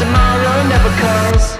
tomorrow never comes